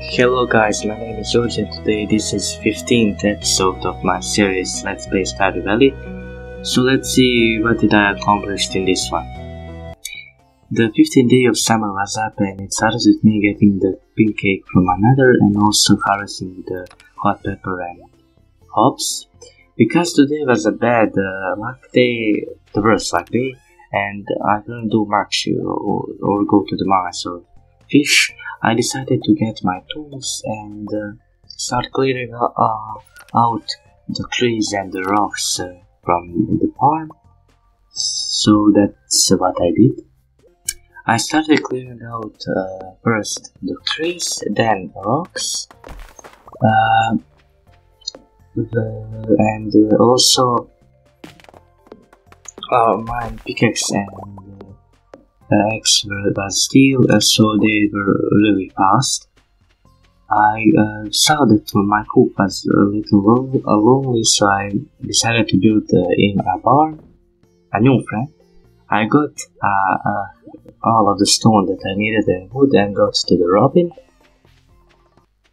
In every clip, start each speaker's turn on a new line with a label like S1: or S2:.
S1: Hello guys, my name is George and today this is 15th episode of my series Let's Play Stardew Valley. So let's see what did I accomplish in this one. The 15th day of summer was up and it started with me getting the pink cake from my mother and also harvesting the hot pepper and hops. Because today was a bad uh, luck day, the worst luck day, and I couldn't do much or, or go to the mines or fish, I decided to get my tools and uh, start clearing uh, out the trees and the rocks uh, from the farm. So that's what I did. I started clearing out uh, first the trees, then rocks, uh, the, and uh, also my pickaxe and the were steel, uh, so they were really fast. I uh, saw that my cook was a little lonely, so I decided to build uh, in a barn, a new friend. I got uh, uh, all of the stone that I needed and wood and got to the robin.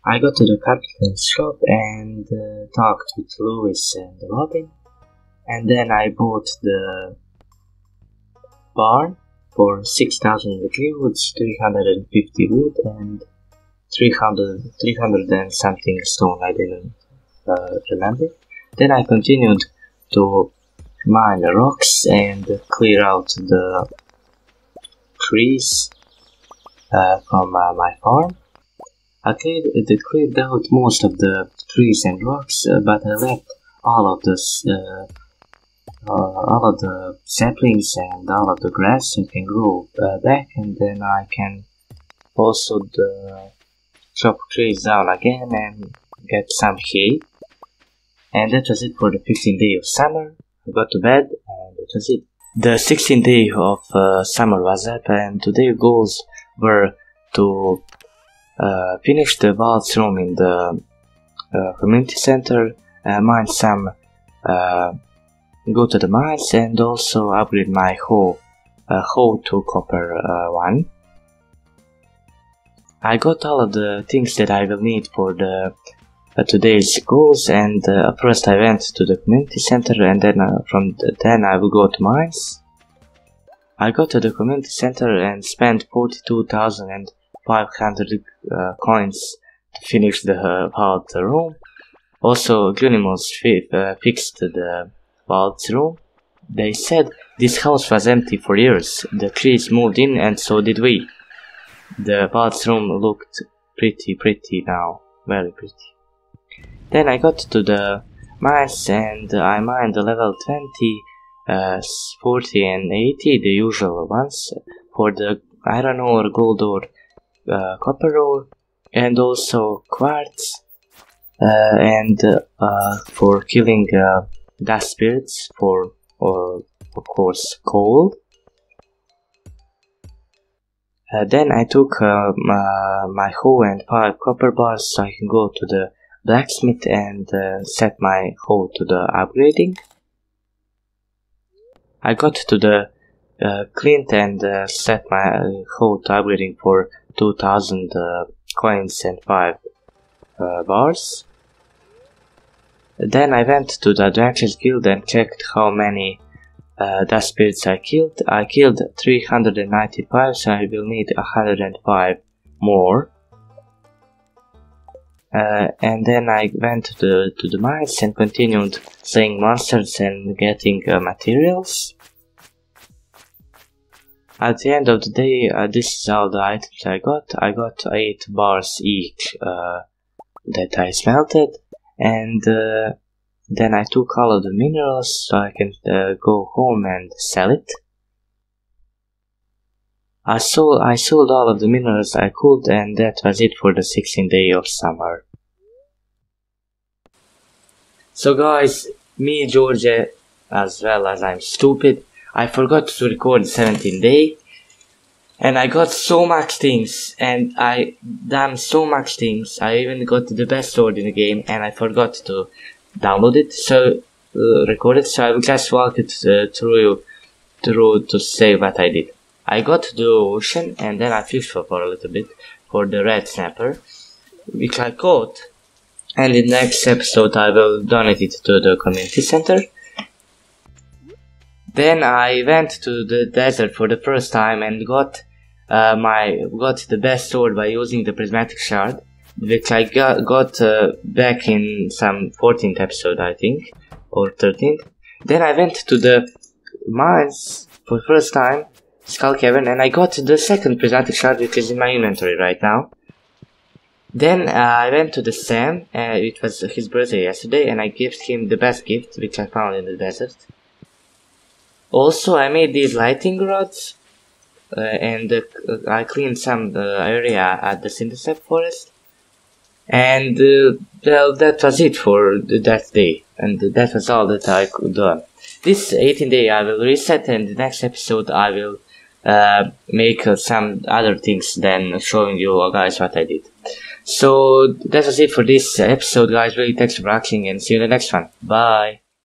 S1: I got to the carpenter's shop and uh, talked with Lewis and the robin, and then I bought the barn for 6000 wood, 350 wood, and 300, 300 and something stone, I didn't uh, remember. Then I continued to mine the rocks and clear out the trees uh, from uh, my farm. I cleared, cleared out most of the trees and rocks, uh, but I left all of uh, all of the saplings and all of the grass I can grow uh, back and then I can also the chop trees down again and get some hay. And that was it for the 15th day of summer. I got to bed and that was it. The 16th day of uh, summer was up and today's goals were to uh, finish the vaults room in the uh, community center uh, mine some uh, go to the mines and also upgrade my hoe, uh, hoe to copper uh, one. I got all of the things that I will need for the uh, today's goals and uh, first I went to the community center and then uh, from the, then I will go to mines. I got to the community center and spent 42,500 uh, coins to finish the uh, vault room. Also, Glunimals uh, fixed the Vault's room. They said this house was empty for years. The trees moved in and so did we. The bathroom looked pretty pretty now. Very pretty. Then I got to the mines and I mined the level 20, uh, 40 and 80, the usual ones, for the iron ore, gold ore, uh, copper ore, and also quartz, uh, and uh, for killing uh, dust spirits for, uh, of course, coal. Uh, then I took uh, my, hoe and five copper bars so I can go to the blacksmith and uh, set my hoe to the upgrading. I got to the uh, Clint and uh, set my hoe to upgrading for 2000 coins and 5 bars. Then I went to the Adventurers Guild and checked how many uh, dust spirits I killed. I killed 395, so I will need 105 more. Uh, and then I went to the, to the mines and continued slaying monsters and getting uh, materials. At the end of the day, uh, this is all the items I got. I got 8 bars each uh, that I smelted and uh, then I took all of the minerals so I can uh, go home and sell it. I sold I sold all of the minerals I could and that was it for the 16th day of summer. So guys, me George as well as I'm stupid, I forgot to record the 17th day and I got so much things and I done so much things. I even got the best sword in the game and I forgot to download it, so uh, record it. So I will just walk it uh, through through to say what I did. I got to the ocean and then I fished for, for a little bit for the red snapper. which I caught, and in the next episode I will donate it to the community center. Then I went to the desert for the first time and got uh, my got the best sword by using the prismatic shard, which I got, got uh, back in some 14th episode, I think, or 13th. Then I went to the mines for the first time, Skull Cavern, and I got the second prismatic shard, which is in my inventory right now. Then uh, I went to the Sam, uh, it was his birthday yesterday, and I gave him the best gift, which I found in the desert. Also, I made these lighting rods, uh, and uh, I cleaned some uh, area at the Cindersap forest. And well, that was it for that day, and that was all that I could do. This 18 day I will reset, and the next episode I will uh, make uh, some other things than showing you guys what I did. So that was it for this episode, guys. Really thanks for watching, and see you in the next one. Bye.